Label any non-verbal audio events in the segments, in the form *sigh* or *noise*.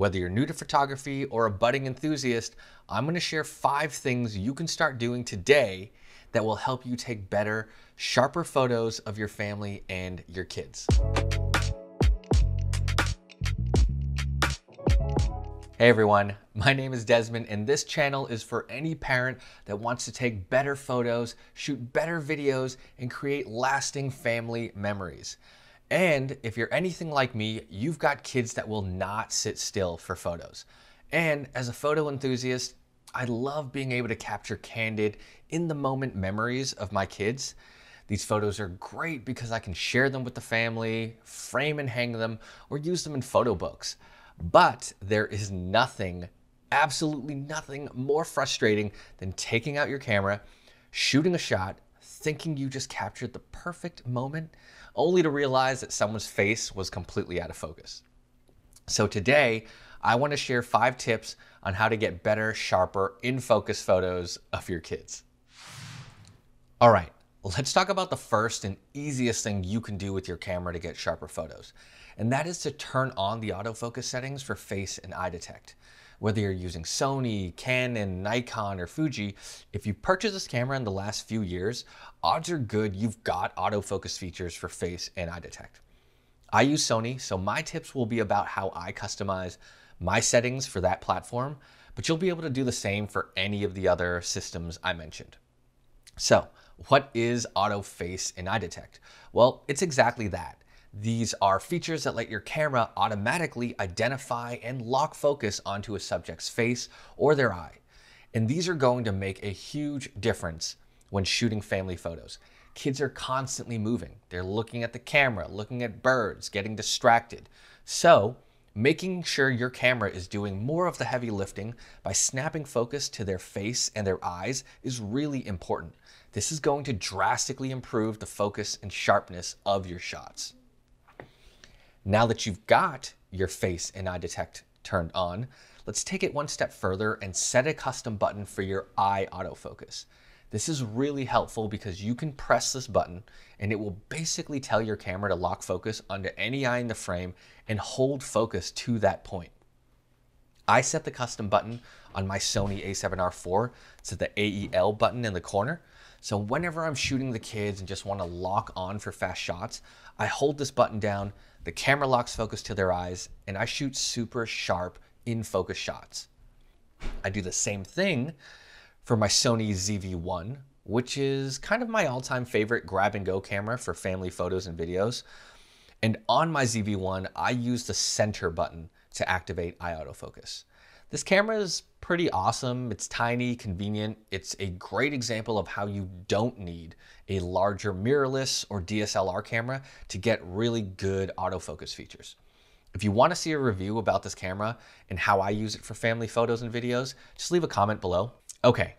Whether you're new to photography or a budding enthusiast, I'm gonna share five things you can start doing today that will help you take better, sharper photos of your family and your kids. Hey everyone, my name is Desmond and this channel is for any parent that wants to take better photos, shoot better videos, and create lasting family memories. And if you're anything like me, you've got kids that will not sit still for photos. And as a photo enthusiast, I love being able to capture candid, in the moment memories of my kids. These photos are great because I can share them with the family, frame and hang them, or use them in photo books. But there is nothing, absolutely nothing more frustrating than taking out your camera, shooting a shot, thinking you just captured the perfect moment, only to realize that someone's face was completely out of focus. So today, I want to share five tips on how to get better, sharper, in focus photos of your kids. All right, let's talk about the first and easiest thing you can do with your camera to get sharper photos. And that is to turn on the autofocus settings for face and eye detect. Whether you're using Sony, Canon, Nikon, or Fuji, if you purchased this camera in the last few years, odds are good you've got autofocus features for face and eye detect. I use Sony, so my tips will be about how I customize my settings for that platform, but you'll be able to do the same for any of the other systems I mentioned. So, what is auto face and eye detect? Well, it's exactly that. These are features that let your camera automatically identify and lock focus onto a subject's face or their eye. And these are going to make a huge difference when shooting family photos. Kids are constantly moving. They're looking at the camera, looking at birds, getting distracted. So, making sure your camera is doing more of the heavy lifting by snapping focus to their face and their eyes is really important. This is going to drastically improve the focus and sharpness of your shots. Now that you've got your face and eye detect turned on, let's take it one step further and set a custom button for your eye autofocus. This is really helpful because you can press this button and it will basically tell your camera to lock focus onto any eye in the frame and hold focus to that point. I set the custom button on my Sony a7R IV to the AEL button in the corner. So whenever I'm shooting the kids and just want to lock on for fast shots, I hold this button down the camera locks focus to their eyes, and I shoot super sharp in focus shots. I do the same thing for my Sony ZV-1, which is kind of my all-time favorite grab and go camera for family photos and videos. And on my ZV-1, I use the center button to activate eye autofocus. This camera is pretty awesome. It's tiny, convenient. It's a great example of how you don't need a larger mirrorless or DSLR camera to get really good autofocus features. If you want to see a review about this camera and how I use it for family photos and videos, just leave a comment below. Okay,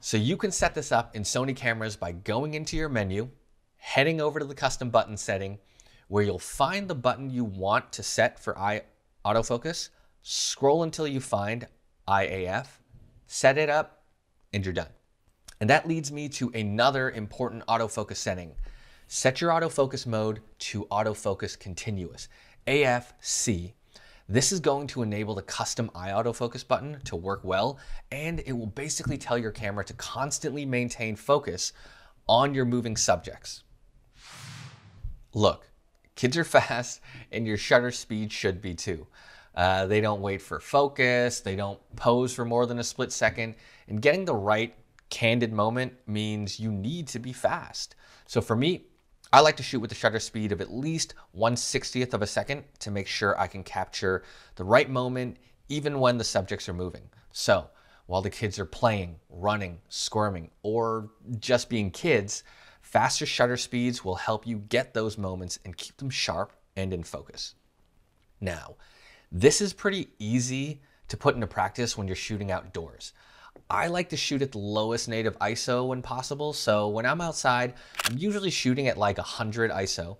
so you can set this up in Sony cameras by going into your menu, heading over to the custom button setting, where you'll find the button you want to set for eye autofocus, scroll until you find Eye AF, set it up, and you're done. And that leads me to another important autofocus setting. Set your autofocus mode to autofocus continuous, AFC. This is going to enable the custom eye autofocus button to work well, and it will basically tell your camera to constantly maintain focus on your moving subjects. Look, kids are *laughs* fast, and your shutter speed should be too. Uh, they don't wait for focus. They don't pose for more than a split second. And getting the right candid moment means you need to be fast. So for me, I like to shoot with a shutter speed of at least 1 60th of a second to make sure I can capture the right moment even when the subjects are moving. So while the kids are playing, running, squirming, or just being kids, faster shutter speeds will help you get those moments and keep them sharp and in focus. Now, this is pretty easy to put into practice when you're shooting outdoors. I like to shoot at the lowest native ISO when possible. So when I'm outside, I'm usually shooting at like 100 ISO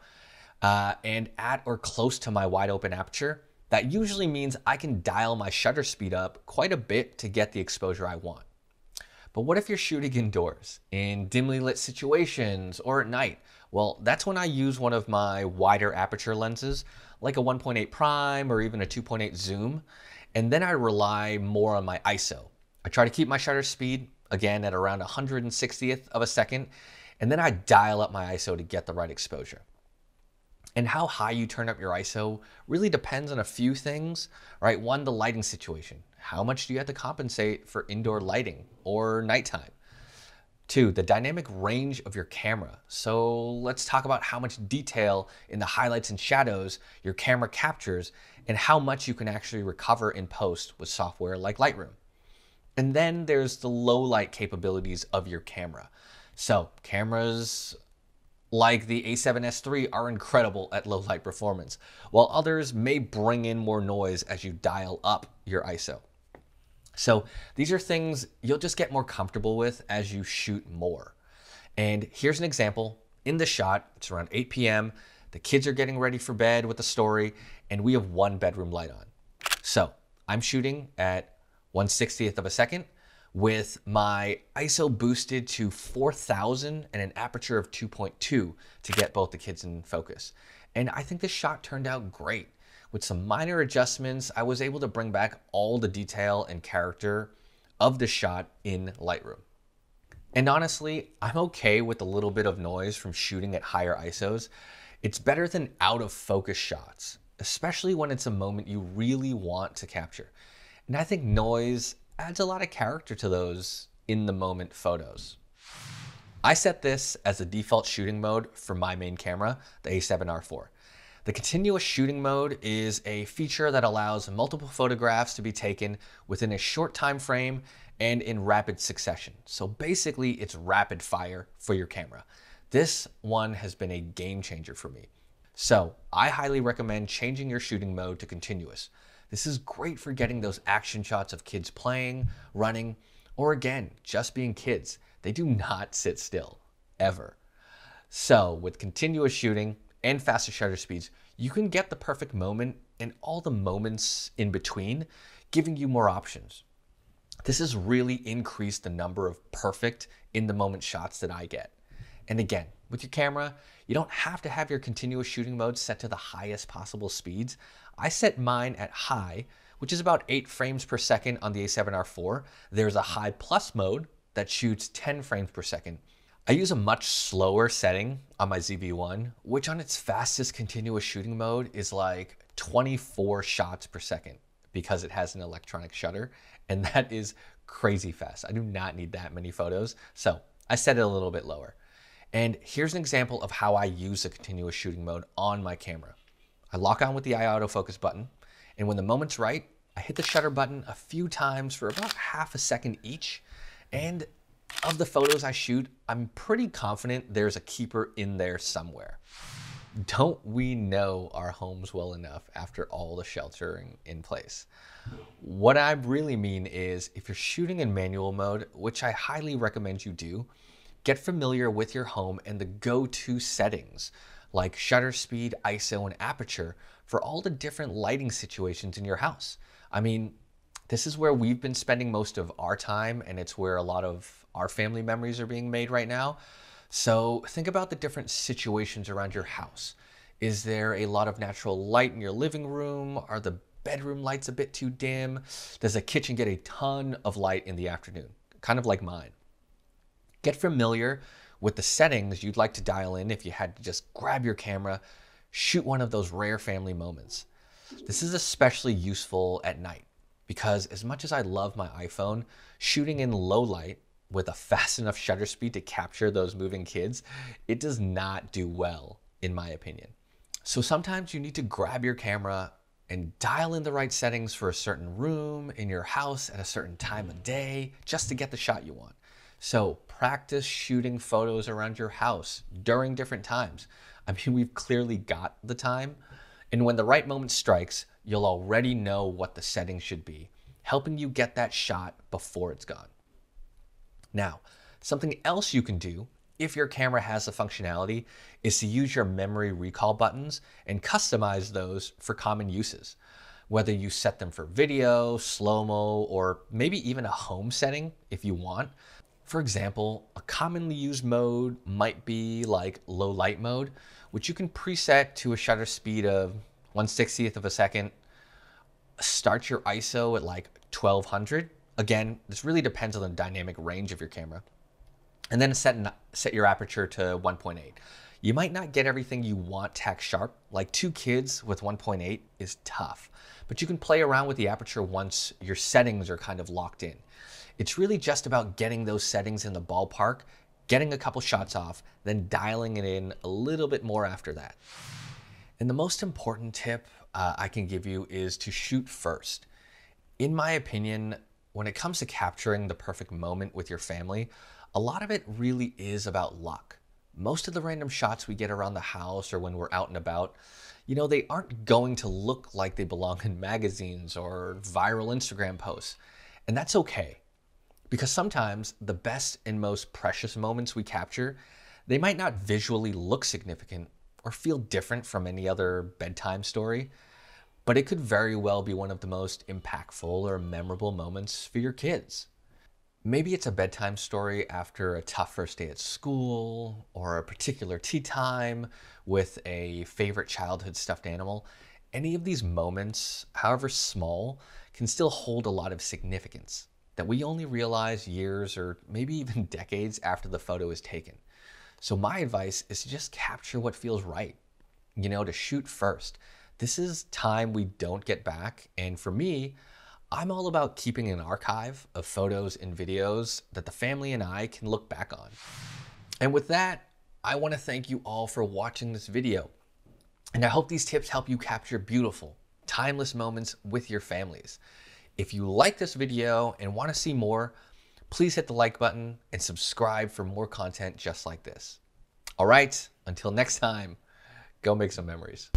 uh, and at or close to my wide open aperture. That usually means I can dial my shutter speed up quite a bit to get the exposure I want. But what if you're shooting indoors in dimly lit situations or at night? Well, that's when I use one of my wider aperture lenses, like a 1.8 prime or even a 2.8 zoom, and then I rely more on my ISO. I try to keep my shutter speed, again, at around 160th of a second, and then I dial up my ISO to get the right exposure. And how high you turn up your ISO really depends on a few things, right? One, the lighting situation. How much do you have to compensate for indoor lighting or nighttime? Two, the dynamic range of your camera. So let's talk about how much detail in the highlights and shadows your camera captures and how much you can actually recover in post with software like Lightroom. And then there's the low light capabilities of your camera. So cameras like the a7S III are incredible at low light performance, while others may bring in more noise as you dial up your ISO. So these are things you'll just get more comfortable with as you shoot more. And here's an example in the shot. It's around 8 p.m. The kids are getting ready for bed with the story, and we have one bedroom light on. So I'm shooting at 1 60th of a second with my ISO boosted to 4000 and an aperture of 2.2 to get both the kids in focus. And I think this shot turned out great. With some minor adjustments, I was able to bring back all the detail and character of the shot in Lightroom. And honestly, I'm okay with a little bit of noise from shooting at higher ISOs. It's better than out of focus shots, especially when it's a moment you really want to capture. And I think noise adds a lot of character to those in the moment photos. I set this as the default shooting mode for my main camera, the a7R IV. The continuous shooting mode is a feature that allows multiple photographs to be taken within a short time frame and in rapid succession. So basically it's rapid fire for your camera. This one has been a game changer for me. So I highly recommend changing your shooting mode to continuous. This is great for getting those action shots of kids playing, running, or again, just being kids. They do not sit still, ever. So with continuous shooting, and faster shutter speeds, you can get the perfect moment and all the moments in between, giving you more options. This has really increased the number of perfect in the moment shots that I get. And again, with your camera, you don't have to have your continuous shooting mode set to the highest possible speeds. I set mine at high, which is about 8 frames per second on the a7R IV. There's a high plus mode that shoots 10 frames per second. I use a much slower setting on my ZV-1, which on its fastest continuous shooting mode is like 24 shots per second because it has an electronic shutter, and *laughs* that is crazy fast. I do not need that many photos, so I set it a little bit lower. And here's an example of how I use the continuous shooting mode on my camera. I lock on with the eye autofocus button, and when the moment's right, I hit the shutter button a few times for about half a second each, and of the photos I shoot, I'm pretty confident there's a keeper in there somewhere. Don't we know our homes well enough after all the sheltering in place? What I really mean is if you're shooting in manual mode, which I highly recommend you do, get familiar with your home and the go-to settings like shutter speed, ISO, and aperture for all the different lighting situations in your house. I mean, this is where we've been spending most of our time and it's where a lot of our family memories are being made right now. So think about the different situations around your house. Is there a lot of natural light in your living room? Are the bedroom lights a bit too dim? Does the kitchen get a ton of light in the afternoon? Kind of like mine. Get familiar with the settings you'd like to dial in if you had to just grab your camera, shoot one of those rare family moments. This is especially useful at night because as much as I love my iPhone, shooting in low light with a fast *laughs* enough shutter speed to capture those moving kids, it does not do well, in my opinion. So sometimes you need to grab your camera and dial in the right settings for a certain room in your house at a certain time of day just to get the shot you want. So practice shooting photos around your house during different times. I mean, *laughs* we've clearly got the time. And when the right moment strikes, you'll already know what the settings should be, helping you get that shot before it's gone. Now, something else you can do if your camera has the functionality is to use your memory recall buttons and customize those for common uses. whether you set them for video, slow-mo, or maybe even a home setting if you want. For example, a commonly used mode might be like low light mode, which you can preset to a shutter speed of 1 60th of a second. Start your ISO at like 1200. Again, this really depends on the dynamic range of your camera. And then set, set your aperture to 1.8. You might not get everything you want tack sharp, like two kids with 1.8 is tough, but you can play around with the aperture once your settings are kind of locked in. It's really just about getting those settings in the ballpark, getting a couple shots off, then dialing it in a little bit more after that. And the most important tip uh, I can give you is to shoot first. In my opinion, when it comes to capturing the perfect moment with your family, a lot of it really is about luck most of the random shots we get around the house or when we're out and about, you know, they aren't going to look like they belong in *laughs* magazines or viral Instagram posts. And that's okay. Because sometimes the best and most precious moments we capture, they might not visually look significant or feel different from any other bedtime story, but it could very well be one of the most impactful or memorable moments for your kids. Maybe it's a bedtime story after a tough first day at school or a particular tea time with a favorite childhood stuffed animal. Any of these moments, however small, can still hold a lot of significance that we only realize years or maybe even *laughs* decades after the photo is taken. So my advice is to just capture what feels right, you know, to shoot first. This is time we don't get back. And for me, I'm all about keeping an archive of photos and videos that the family and I can look back on. And with that, I want to thank you all for watching this video. And I hope these tips help you capture beautiful, timeless moments with your families. If you like this video and want to see more, please hit the like button and subscribe for more content just like this. All right, until next time, go make some memories.